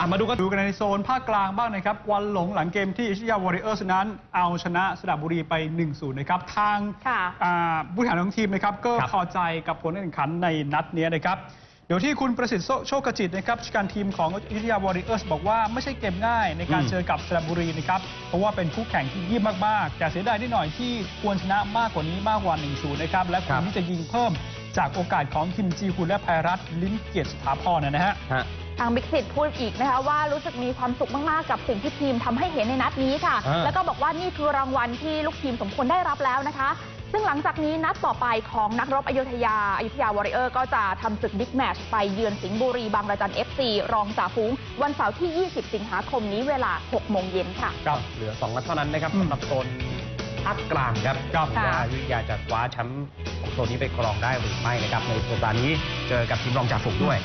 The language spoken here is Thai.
อะมาดูกันดูกันในโซนภาคกลางบ้างนะครับ วันหลงหลังเกมที่อิชยาวอริเออร์สนั้น เอาชนะสระบุรีไป 1-0 นะครับ ทางค่ะอ่าผู้บริหารของทีมนะครับ ก็ครับพอใจกับผลการแข่งขันในนัดนี้นะครับ เดี๋ยวที่คุณประสิทธิ์โชคกจิตนะครับผู้จัดการทีมของอิทยาวอริเออร์สบอกว่าไม่ใช่เกมง่ายในการอืมเจอกับสระบุรีนะครับ เพราะว่าเป็นคู่แข่งที่เยี่ยมมากๆ แต่เสียดายนิดหน่อยที่ควรชนะมากกว่านี้มากกว่า1-0นะครับ และควรที่จะยิงเพิ่ม จากโอกาสของคิมจีฮุนและภัยรัตน์ลิ้มเกียรติสถาพรนะฮะฮะทางบิ๊กสิทธิ์พูดอีกนะคะว่ารู้สึกมีความสุขมาก ๆ กับสิ่งที่ทีมทำให้เห็นในนัดนี้ค่ะอ่าแล้วก็บอกว่านี่คือรางวัลที่ลูกทีมสมควรได้รับแล้วนะคะ ซึ่งหลังจากนี้นัดต่อไปของนักรบอยุธยาอยุธยา Warrior ก็จะทำศึกบิ๊กแมตช์ไปเยือนสิงห์บุรีบางระจัน FC รองจ่าฝูง วันเสาร์ที่ 20 สิงหาคมนี้เวลา 6 โมงเย็นค่ะก็เหลือ 2 นัดเท่านั้นนะครับอืมสำหรับโซน ภาคกลางครับครับค่ะว่าอยุธยาจะคว้าแชมป์ของโซนนี้ไปครองได้หรือไม่นะครับในโซนนี้เจอกับทีมรองจ่าฝูงด้วย